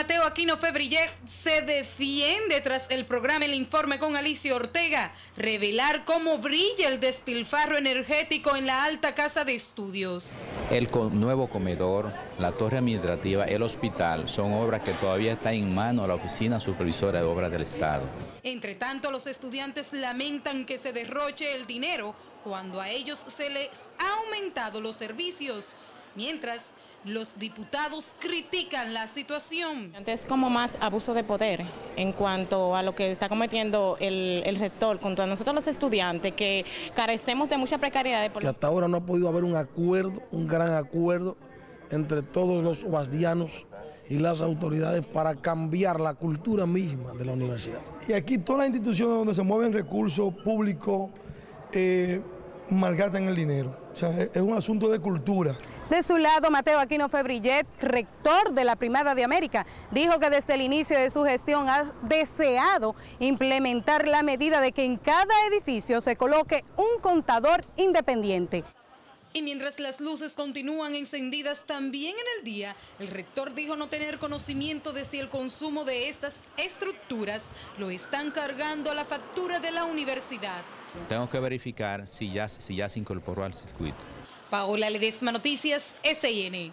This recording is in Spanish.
Mateo Aquino Febrillet se defiende tras el programa El Informe con Alicia Ortega, revelar cómo brilla el despilfarro energético en la alta casa de estudios. El nuevo comedor, la torre administrativa, el hospital son obras que todavía están en mano a la Oficina Supervisora de Obras del Estado. Entre tanto, los estudiantes lamentan que se derroche el dinero cuando a ellos se les ha aumentado los servicios, mientras los diputados critican la situación. Es como más abuso de poder en cuanto a lo que está cometiendo el, rector contra nosotros los estudiantes, que carecemos de mucha precariedad. Que hasta ahora no ha podido haber un acuerdo, un gran acuerdo entre todos los guasdianos y las autoridades para cambiar la cultura misma de la universidad. Y aquí todas las instituciones donde se mueven recursos públicos eh, malgastan el dinero. O sea, es un asunto de cultura. De su lado, Mateo Aquino Febrillet, rector de la Primada de América, dijo que desde el inicio de su gestión ha deseado implementar la medida de que en cada edificio se coloque un contador independiente. Y mientras las luces continúan encendidas también en el día, el rector dijo no tener conocimiento de si el consumo de estas estructuras lo están cargando a la factura de la universidad. Tengo que verificar si ya, si ya se incorporó al circuito. Paola Ledesma Noticias, SIN.